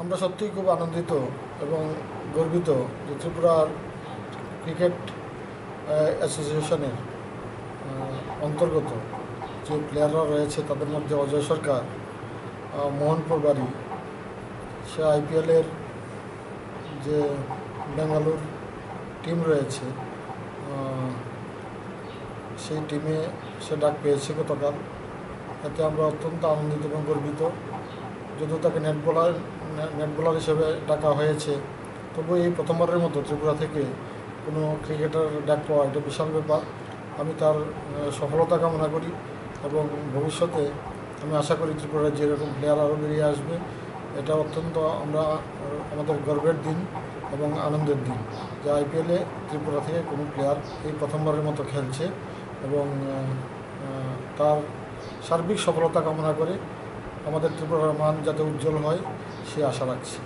আমরা সত্যিই খুব আনন্দিত এবং গর্বিত যে ত্রিপুরার ক্রিকেট অ্যাসোসিয়েশনের অন্তর্গত যে প্লেয়াররা রয়েছে তাদের মধ্যে অজয় সরকার মোহনপুর বাড়ি সে আইপিএলের যে বেঙ্গালুর টিম রয়েছে সেই টিমে সে ডাক পেয়েছে গতকাল। এতে আমরা অত্যন্ত আনন্দিত এবং গর্বিত। যদিও তাকে নেট বোলার নেট বোলার হিসেবে ডাকা হয়েছে। তবু এই প্রথমবারের মতো ত্রিপুরা থেকে কোনো ক্রিকেটার ডাক পাওয়া এটা বিশাল ব্যাপার। আমি তার সফলতা কামনা করি এবং ভবিষ্যতে আমি আশা করি ত্রিপুরার যেরকম প্লেয়ার আরও বেরিয়ে আসবে। এটা অত্যন্ত আমরা আমাদের গর্বের দিন এবং আনন্দের দিন। যে আইপিএলে ত্রিপুরা থেকে কোনো প্লেয়ার এই প্রথমবারের মতো খেলছে এবং তার সার্বিক সফলতা কামনা করে আমাদের ত্রিপুরার মান যাতে উজ্জ্বল হয় সে আশা রাখছি।